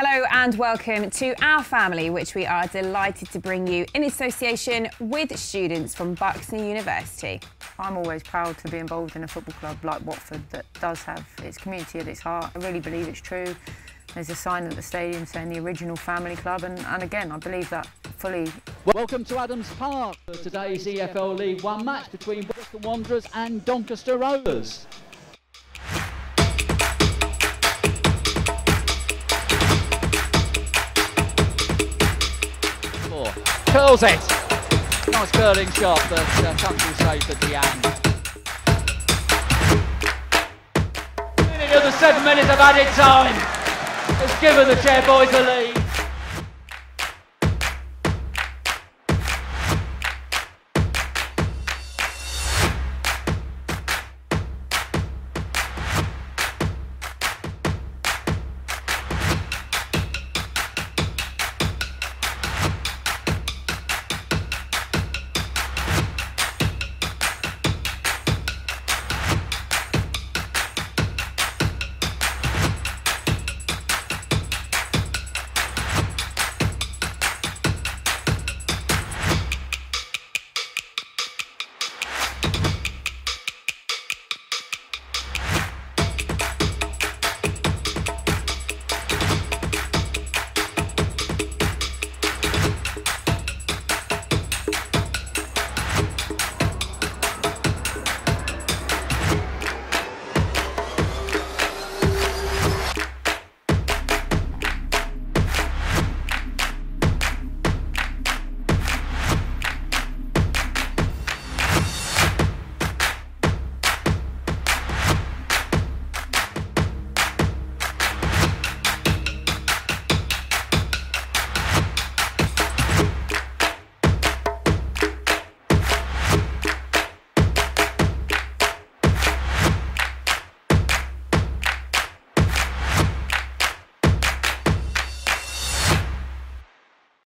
Hello and welcome to Our Family, which we are delighted to bring you in association with students from Buxton University. I'm always proud to be involved in a football club like Watford that does have its community at its heart. I really believe it's true. There's a sign at the stadium saying the original family club, and, and again, I believe that fully. Welcome to Adams Park for today's EFL League One match between Bristol Wanderers and Doncaster Rovers. Curls it. Nice curling shot, but uh, through safe at the end. The seven minutes of added time has given the Chairboys the lead.